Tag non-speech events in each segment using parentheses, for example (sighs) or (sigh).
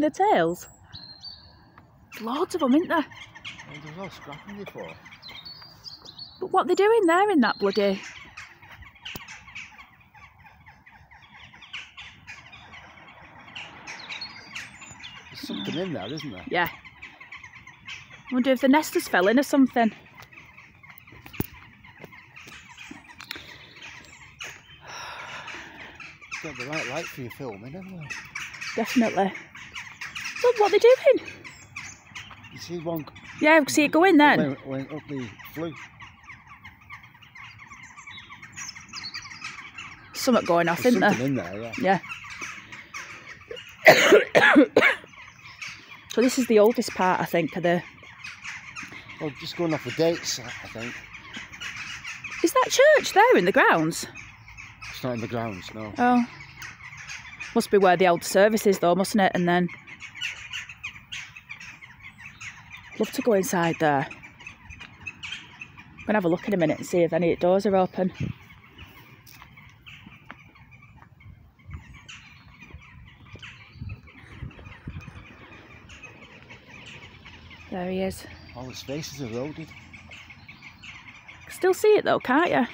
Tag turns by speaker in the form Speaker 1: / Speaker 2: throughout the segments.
Speaker 1: sitting their tails. There's loads of them, isn't there?
Speaker 2: Well, there's no scrapping before.
Speaker 1: But what are they doing there in that bloody...
Speaker 2: There's something in there, isn't there?
Speaker 1: Yeah. I wonder if the nest has fell in or something.
Speaker 2: Got the right light for your filming, haven't you?
Speaker 1: Definitely. Look what they're doing.
Speaker 2: You see one
Speaker 1: Yeah, I can see it going then.
Speaker 2: went, went up the flue.
Speaker 1: Something going off,
Speaker 2: There's
Speaker 1: isn't there?
Speaker 2: something in there, yeah.
Speaker 1: Yeah. (coughs) so this is the oldest part, I think, of the...
Speaker 2: Well, just going off the dates, I I think.
Speaker 1: Is that church there in the grounds?
Speaker 2: It's not in the grounds, no.
Speaker 1: Oh. Must be where the old service is though, mustn't it? And then... Love to go inside there. I'm going to have a look in a minute and see if any of the doors are open. There he is.
Speaker 2: All the spaces are eroded.
Speaker 1: Still see it though, can't you?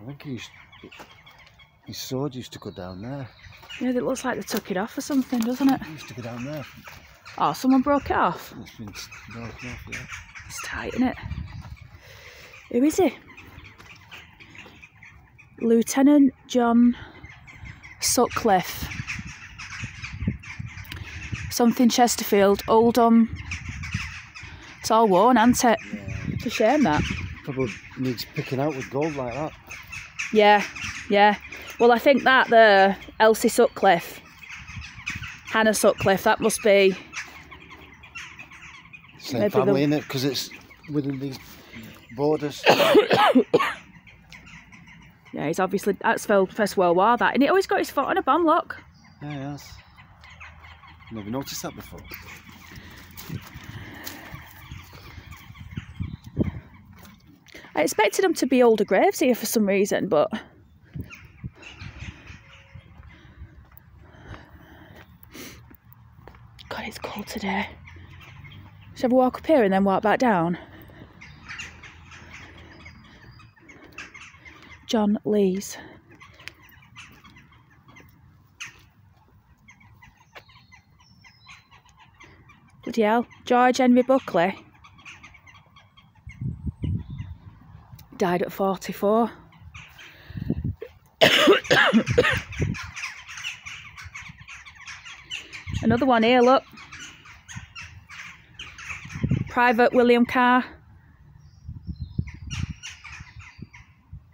Speaker 2: I think he's, his sword used to go down there.
Speaker 1: Yeah, it looks like they took it off or something, doesn't it?
Speaker 2: He used to go down there.
Speaker 1: Oh, someone broke it off.
Speaker 2: It's been broken off, yeah.
Speaker 1: It's tight, isn't it? Who is he? Lieutenant John Sutcliffe. Something Chesterfield, Oldham. Um, it's all worn, hasn't it?
Speaker 2: yeah.
Speaker 1: It's a shame that.
Speaker 2: Probably needs picking out with gold like that.
Speaker 1: Yeah, yeah. Well, I think that the Elsie Sutcliffe, Hannah Sutcliffe, that must be.
Speaker 2: Same
Speaker 1: Maybe the-
Speaker 2: family, innit? Because it's within these borders. (coughs)
Speaker 1: Yeah, he's obviously that's First World War. That and he always got his foot on a bomb. Look.
Speaker 2: yeah, yes. Never noticed that before.
Speaker 1: I expected them to be older graves here for some reason, but God, it's cold today. Shall we walk up here and then walk back down? John Lees. Bloody hell. George Henry Buckley. Died at 44. Another one here, look. Private William Carr.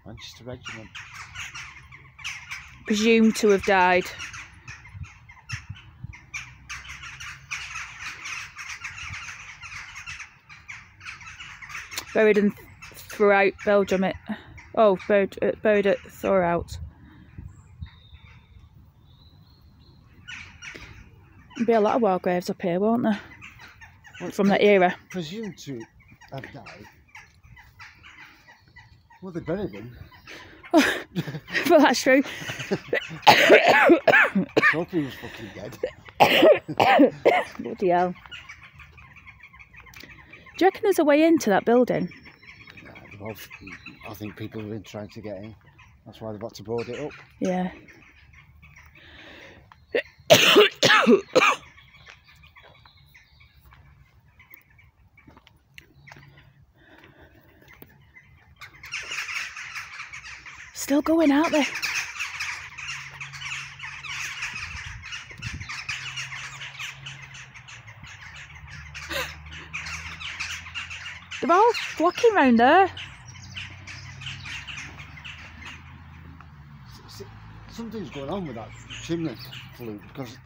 Speaker 2: Manchester Regiment.
Speaker 1: presumed to have died. Buried in throughout Belgium. It, oh, buried, uh, buried at Thorout. There'll be a lot of war graves up here, won't there? From that era.
Speaker 2: Presumed to have died. Well, they buried him. (laughs)
Speaker 1: well, that's true.
Speaker 2: He was fucking dead. (coughs)
Speaker 1: Bloody hell. Do you reckon there's a way into that building?
Speaker 2: All- I think people have been trying to get in. That's why they've got to board it up.
Speaker 1: Yeah. Still going out there. They're all flocking round there.
Speaker 2: Something's going on with that chimney flue because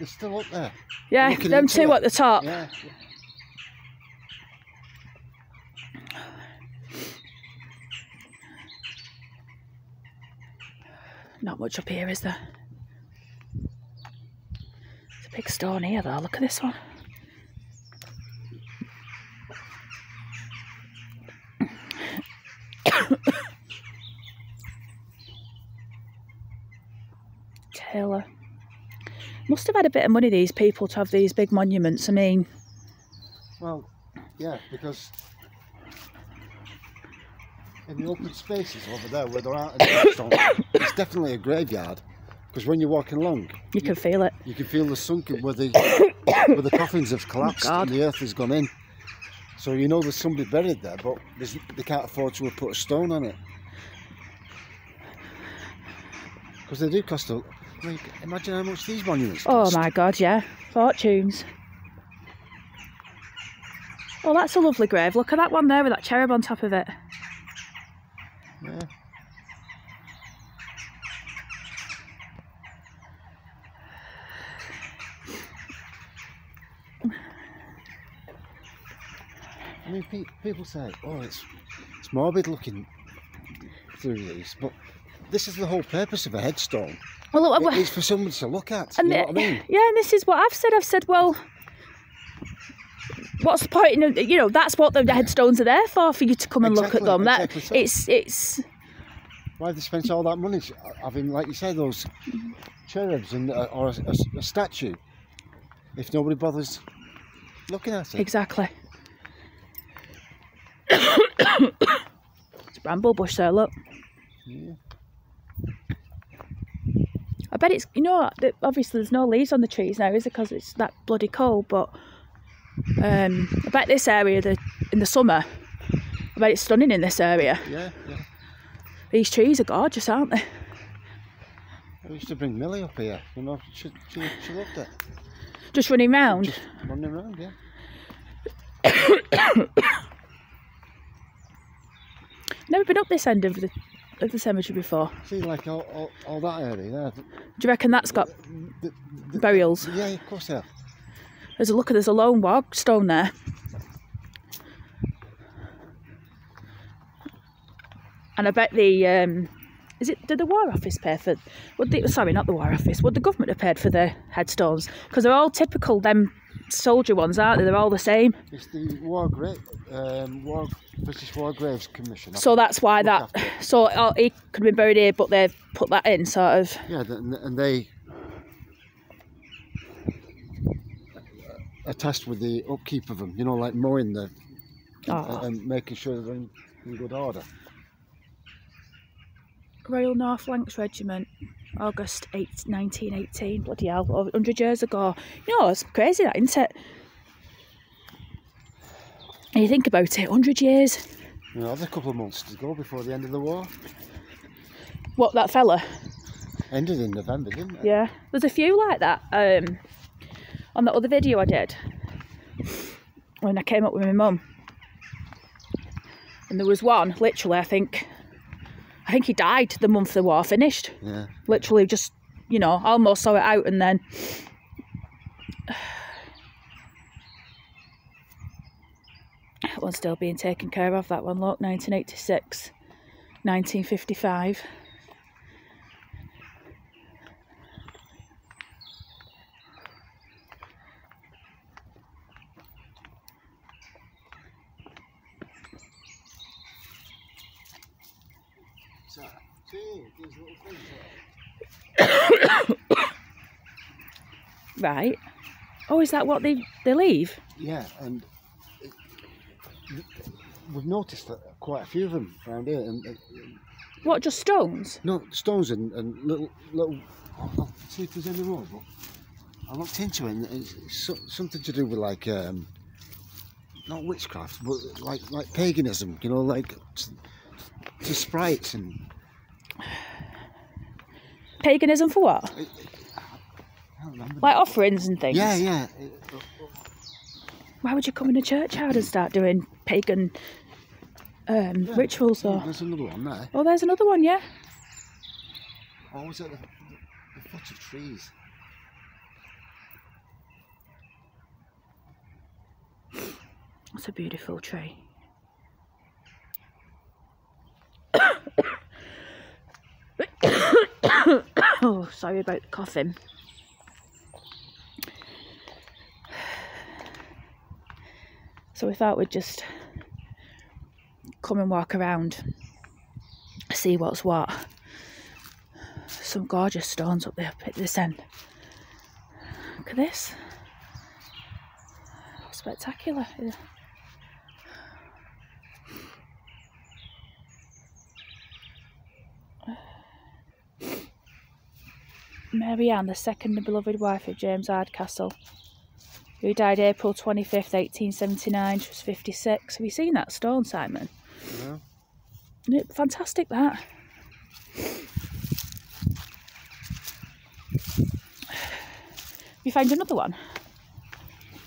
Speaker 2: they're still up there.
Speaker 1: Yeah,
Speaker 2: Looking
Speaker 1: them two
Speaker 2: it.
Speaker 1: at the top.
Speaker 2: Yeah.
Speaker 1: Not much up here, is there? It's a Big stone here though, look at this one. (coughs) Taylor. Must have had a bit of money, these people, to have these big monuments. I mean,
Speaker 2: Well, yeah, because in the open spaces over there where there aren't any (coughs) gravestones, it's definitely a graveyard. Because when you're walking along,
Speaker 1: you can feel it.
Speaker 2: you can feel the sunken where the (coughs) where the coffins have collapsed oh,
Speaker 1: God.
Speaker 2: and the earth has gone in. So you know there's somebody buried there, but they can't afford to have put a stone on it. Because they do cost a. Like, imagine how much these monuments
Speaker 1: Oh my god, yeah. Fortunes. Oh, that's a lovely grave. Look at that one there with that cherub on top of it.
Speaker 2: Yeah. I mean, pe- people say, "Oh, it's it's morbid looking through these," but this is the whole purpose of a headstone.
Speaker 1: Well, look,
Speaker 2: It- It's for someone to look at.
Speaker 1: and
Speaker 2: you know
Speaker 1: the-
Speaker 2: what I mean? (laughs)
Speaker 1: yeah, and this is what I've said. I've said, well, what's the point? In, you know, that's what the headstones are there for, for you to come and look at
Speaker 2: Exactly,
Speaker 1: them. That
Speaker 2: so.
Speaker 1: it's it's
Speaker 2: Why have they spent all that money having, like you say, those cherubs and uh, or a, a- a statue if nobody bothers looking at it?
Speaker 1: exactly. (coughs) it's a bramble bush there. Look.
Speaker 2: Yeah.
Speaker 1: Bet it's you know obviously there's no leaves on the trees now, is it? Because it's that bloody cold. But um, I bet this area, the in the summer, I bet it's stunning in this area.
Speaker 2: Yeah, yeah.
Speaker 1: These trees are gorgeous, aren't they?
Speaker 2: I used to bring Millie up here. You know, she, she, she loved it.
Speaker 1: Just running round.
Speaker 2: Just running around, yeah. (coughs)
Speaker 1: Never been up this end of the of the cemetery before.
Speaker 2: See, like all, all, all that area there.
Speaker 1: Do you reckon that's got
Speaker 2: The, the,
Speaker 1: burials?
Speaker 2: yeah, of course they have.
Speaker 1: There's a look. at There's a lone wog stone there. And I bet the um, is it did the War Office pay for? Would the sorry, not the War Office. Would the government have paid for the headstones? Because they're all typical them soldier ones, aren't they? They're all the same.
Speaker 2: It's the War Grave, um, War, British War Graves Commission. I
Speaker 1: So that's why that. So oh, he could have been buried here, but they've put that in sort of.
Speaker 2: Yeah, and and they are tasked with the upkeep of them. You know, like mowing the
Speaker 1: Oh.
Speaker 2: and making sure they're in, in good order.
Speaker 1: Loyal North Lancs Regiment, August 8, 1918. Bloody hell, 100 years ago. You know, it's crazy that, isn't it? And you think about it, 100 years.
Speaker 2: You know, there's a couple of months to go before the end of the war.
Speaker 1: What, that fella?
Speaker 2: Ended in November, didn't it?
Speaker 1: Yeah. There's a few like that um, on that other video I did when I came up with my mum. And there was one, literally, I think, I think he died the month the war finished.
Speaker 2: Yeah.
Speaker 1: literally just you know almost saw it out and then (sighs) that one's still being taken care of that one look 1986 1955
Speaker 2: So, see, these little things.
Speaker 1: right oh is that what they they leave
Speaker 2: Yeah, and it, we've noticed that quite a few of them around here. And, uh,
Speaker 1: what just stones
Speaker 2: no, stones and, and little little. I'll, I'll see if there's any more. But I looked into it, and it's so, something to do with like um, not witchcraft, but like like paganism. You know, like to, sprites and
Speaker 1: paganism for what
Speaker 2: I can't remember.
Speaker 1: like offerings and things
Speaker 2: yeah, yeah.
Speaker 1: Why would you come in a churchyard and start doing pagan um,
Speaker 2: Yeah.
Speaker 1: rituals though
Speaker 2: There's another one there.
Speaker 1: oh there's another one yeah
Speaker 2: Oh, was it the, the foot of trees?
Speaker 1: That's a beautiful tree. oh, sorry about the coughing. So we thought we'd just come and walk around, see what's what. Some gorgeous stones up there at this end. Look at this. Spectacular. Mary Ann, the second and beloved wife of James Hardcastle, who died April 25th, 1879. She was 56. Have you seen that stone, Simon?
Speaker 2: Yeah.
Speaker 1: It fantastic, that? (sighs) You found another one?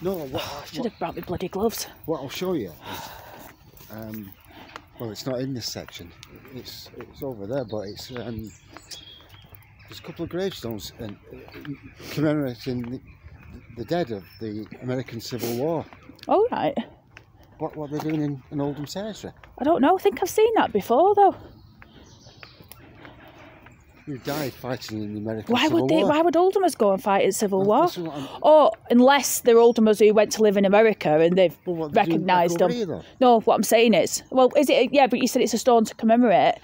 Speaker 2: No, what, (sighs)
Speaker 1: Should
Speaker 2: what,
Speaker 1: have brought me bloody gloves.
Speaker 2: what I'll show you is, um, well, it's not in this section. It's it's over there, but it's um, there's a couple of gravestones and uh, commemorating the, the dead of the American Civil War.
Speaker 1: All right.
Speaker 2: What what they're doing in, in Oldham Cemetery?
Speaker 1: I don't know. I think I've seen that before, though.
Speaker 2: You died fighting in the American
Speaker 1: Why
Speaker 2: Civil
Speaker 1: would they?
Speaker 2: War?
Speaker 1: Why would Oldhamers go and fight in Civil War? Or unless they're Oldhamers who went to live in America and they've
Speaker 2: Well, what they're doing back
Speaker 1: recognised them. No, what I'm saying is, well, is it? Yeah, but you said it's a stone to commemorate.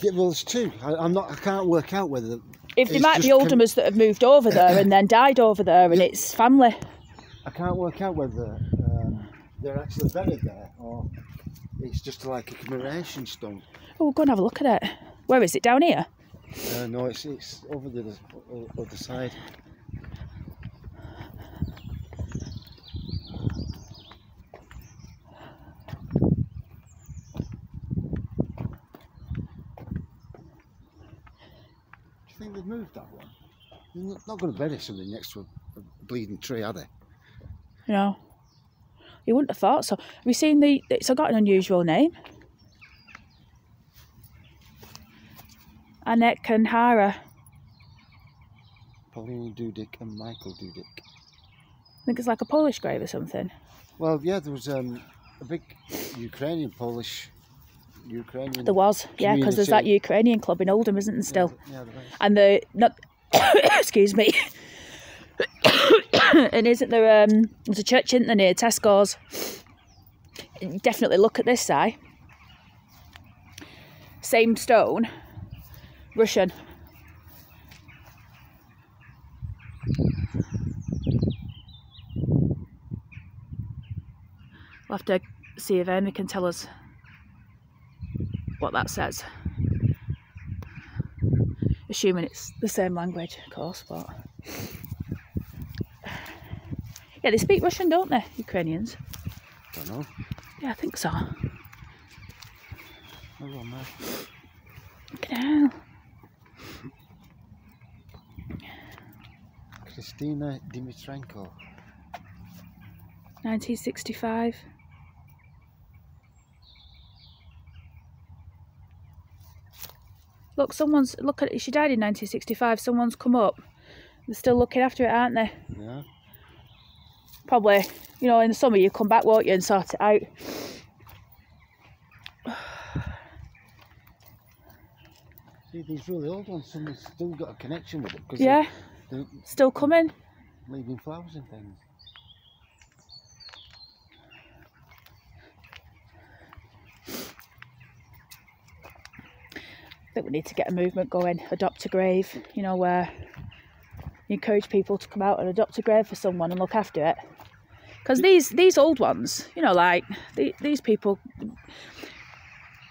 Speaker 2: Yeah, well, there's two. I, I'm not. I can't work out whether.
Speaker 1: If they might be Oldhamers that have moved over there and then died over there, and it's family.
Speaker 2: I can't work out whether um, they're actually buried there or it's just like a commemoration stone.
Speaker 1: Oh, go and have a look at it. Where is it? Down here.
Speaker 2: Uh, no, it's it's over the other, other side. Think they've moved that one? They're not, going to bury something next to a, a bleeding tree, are they?
Speaker 1: No. you wouldn't have thought so. Have you seen the? It's got an unusual name. Anek Kanhara.
Speaker 2: Pauline Dudick and Michael Dudick.
Speaker 1: I think it's like a Polish grave or something.
Speaker 2: Well, yeah, there was um, a big Ukrainian Polish Ukrainian.
Speaker 1: There was, yeah, because there's that Ukrainian club in Oldham, isn't there? Still,
Speaker 2: Yeah, there is.
Speaker 1: and the not. (coughs) excuse me. (coughs) and isn't there? Um, there's a church in there near Tesco's. Definitely look at this side. Same stone, Russian. We'll have to see if Amy can tell us what that says. Assuming it's the same language, of course, but. Yeah, they speak Russian, don't they, Ukrainians?
Speaker 2: Don't know.
Speaker 1: Yeah, I think so.
Speaker 2: Oh, well, man.
Speaker 1: Fucking hell.
Speaker 2: Christina Dimitrenko.
Speaker 1: 1965. Look, someone's look at it, she died in 1965. Someone's come up. They're still looking after it, aren't they?
Speaker 2: Yeah.
Speaker 1: Probably, you know, in the summer you come back, won't you, and sort it out.
Speaker 2: See, these really old ones, someone's still got a connection with them because
Speaker 1: Yeah,
Speaker 2: they're,
Speaker 1: still coming.
Speaker 2: leaving flowers and things.
Speaker 1: I think we need to get a movement going. Adopt a grave, you know, where you encourage people to come out and adopt a grave for someone and look after it. Because these these old ones, you know, like the, these people. I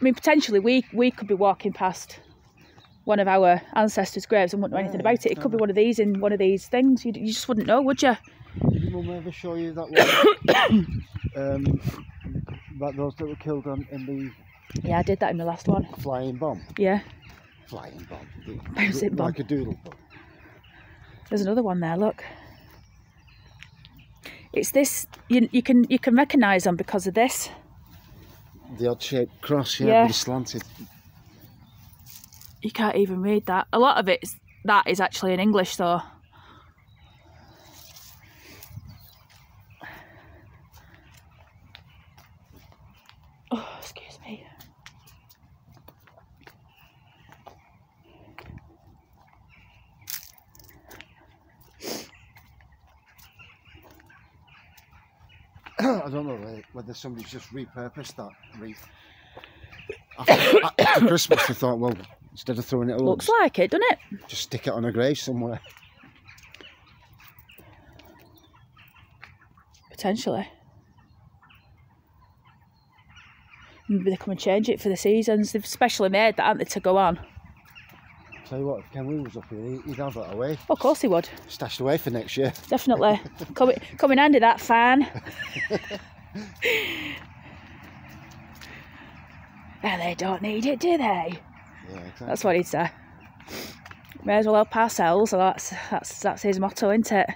Speaker 1: mean, potentially we we could be walking past one of our ancestors' graves and wouldn't know anything
Speaker 2: Yeah,
Speaker 1: about it. It could be one of these in one of these things. You, you just wouldn't know, would you?
Speaker 2: Did your mum ever show you that one? (coughs) um, about those that were killed on, in the
Speaker 1: Yeah, I did that in the last one.
Speaker 2: flying bomb?
Speaker 1: Yeah,
Speaker 2: Flying bomb.
Speaker 1: Bouncing
Speaker 2: the-
Speaker 1: bomb.
Speaker 2: Like a doodle bomb.
Speaker 1: there's another one there. Look. It's this. You, you can you can recognise them because of this.
Speaker 2: The odd shaped cross, yeah,
Speaker 1: Yeah.
Speaker 2: slanted.
Speaker 1: You can't even read that. A lot of it is, that is actually in English though. Oh, excuse me.
Speaker 2: I don't know whether somebody's just repurposed that wreath. After, (coughs) after Christmas, they thought, well, instead of throwing it all,
Speaker 1: Looks like it, doesn't it?
Speaker 2: just stick it on a grave somewhere.
Speaker 1: Potentially. Maybe they come and change it for the seasons. They've specially made that, haven't they, to go on?
Speaker 2: Tell you what, if Ken Wynn was up here, he- he'd have that away,
Speaker 1: of course he would.
Speaker 2: stashed away for next year.
Speaker 1: Definitely. come, come in handy, that fan. (laughs) and they don't need it, do they?
Speaker 2: Yeah, exactly.
Speaker 1: That's what he'd say. May as well help ourselves. So that's that's that's his motto, isn't it?